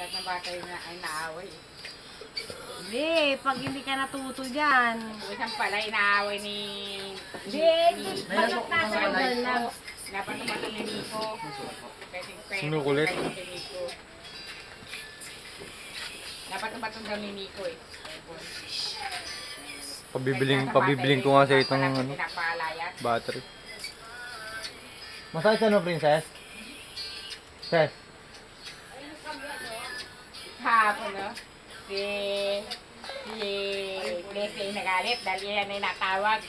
Lahat ng bata yung na, ay naaway. Hindi, pag hindi ka natuto dyan. Isang pala, inaaway ni... Hindi, bakit tatanggal lang? Dapat tumatang ni Nico. Sino kulit? Dapat tumatang ni Nico eh. Pabibiling, pabibiling ko nga eh, sa itong ano, battery. Masakit ano, princess? Ses? Hapon, no? Si... Si... Blessing nagalit dahil yan ay natawag.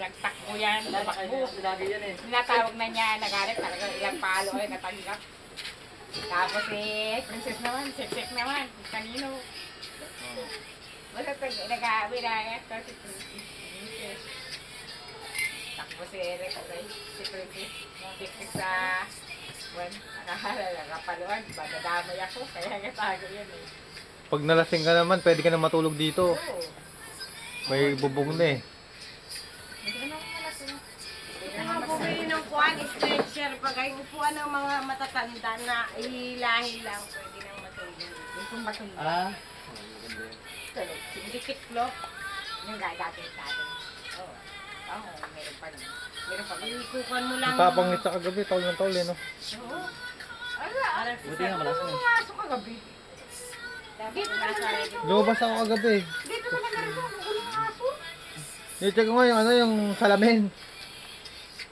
Nagtakbo yan. Tumakbo. Tinatawag na niya, nagalit talaga ilang palo ay natanggap. Tapos eh, princess naman, sek-sek naman, kanino. Basta pag nag-aawi na yan, si princess. Takbo si Eric, si princess, sek-sek sa, wan, nakahala, nakapaluan, badadamay ako, kaya nagtago yun eh. Pag nalasing ka naman, pwede ka na matulog dito. Oo. May bubong na eh. Hindi ka naman malasing. Hindi ka Ang naman mga bumili ng kuwan, stretcher, pag ay upuan ng mga matatanda na hilahi lang, pwede nang matulog. Yung kung matulog. Ah. Tuloy. Hindi tiklo. Yung ga- dati sa atin. Oo. Oo, meron pa. Meron pa. Ikukan mo lang. Napapangit sa kagabi, taol ng taol eh, no? Oo. Ala, Alam Buti nga malasing eh. pumasok kagabi. Dito na sa Lumabas ako kagabi. Dito na rin ako. Ulang aso. I-check ko nga yung ano, yung salamin.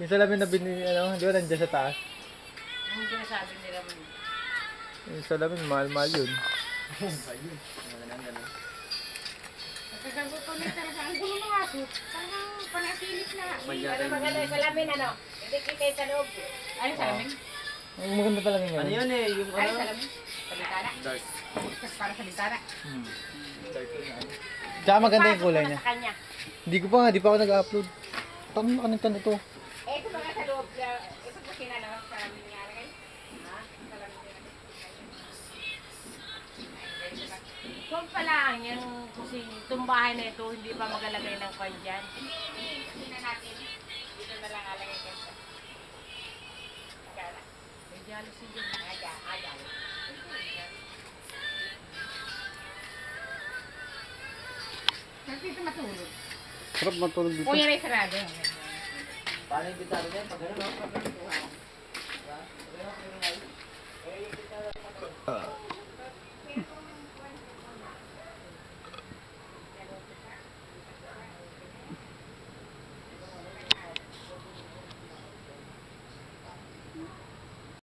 Yung salamin na bin, ano, di ba nandiyan sa taas? Yung sinasabi nila mo. Yung salamin, mahal-mahal yun. Na talaga. Ang gulo ng aso. Parang panasilip na. Ano maganda yung salamin, ano? Hindi kita yung sa loob. Ano salamin? Ang maganda talaga yun. Ano yun eh, yung Ano ano? salamin? Sa bintana? Dark. Para sa bintana. Hmm. Dark yun ano. Tsaka maganda yung kulay niya. Hindi ko pa nga, di pa ako nag-upload. Tama na kanito na to. Eh, ito mga sa loob. ah, Ito po sinala. Lang. Kung pala yung kusing, itong bahay na ito, hindi pa magalagay ng kwan dyan. Hindi na natin. Dito na lang alagay sa. Agala. May jealousy dyan. Aga, aga. Dito matulog. Sarap matulog dito. Kuya Ray sarado. Paano yung bitaro niya? Pag ano?